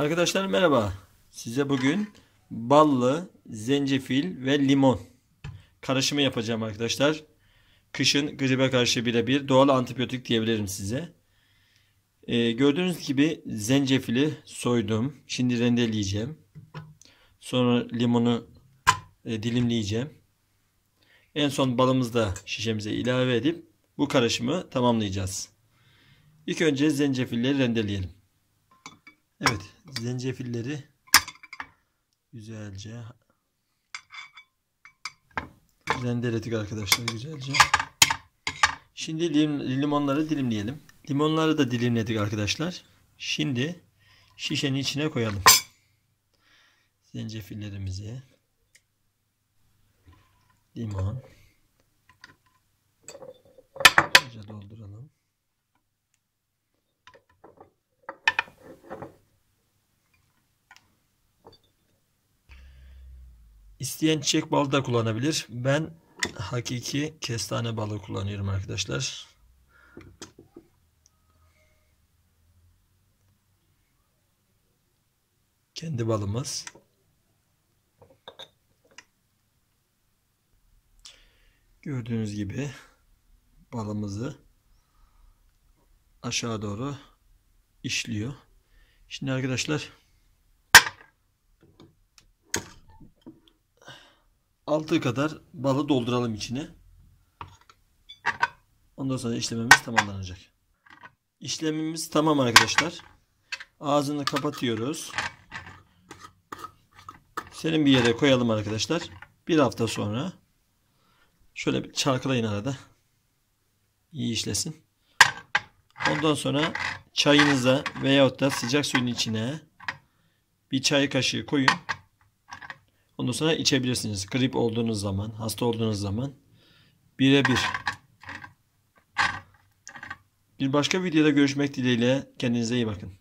Arkadaşlar merhaba. Size bugün ballı, zencefil ve limon karışımı yapacağım arkadaşlar. Kışın gribe karşı birebir doğal antibiyotik diyebilirim size. Ee, gördüğünüz gibi zencefili soydum. Şimdi rendeleyeceğim. Sonra limonu e, dilimleyeceğim. En son balımızı da şişemize ilave edip bu karışımı tamamlayacağız. İlk önce zencefilleri rendeleyelim. Evet, zencefilleri güzelce rendeledik arkadaşlar güzelce. Şimdi lim, limonları dilimleyelim. Limonları da dilimledik arkadaşlar. Şimdi şişenin içine koyalım. Zencefillerimizi. Limon. İyice dolduralım. İsteyen çiçek balı da kullanabilir. Ben hakiki kestane balı kullanıyorum arkadaşlar. Kendi balımız. Gördüğünüz gibi balımızı aşağı doğru işliyor. Şimdi arkadaşlar altığı kadar balı dolduralım içine. Ondan sonra işlemimiz tamamlanacak. İşlemimiz tamam arkadaşlar. Ağzını kapatıyoruz. Senin bir yere koyalım arkadaşlar. Bir hafta sonra şöyle bir çarkılayın arada. İyi işlesin. Ondan sonra çayınıza veyahut da sıcak suyun içine bir çay kaşığı koyun. Ondan sonra içebilirsiniz. Grip olduğunuz zaman, hasta olduğunuz zaman birebir. Bir başka videoda görüşmek dileğiyle kendinize iyi bakın.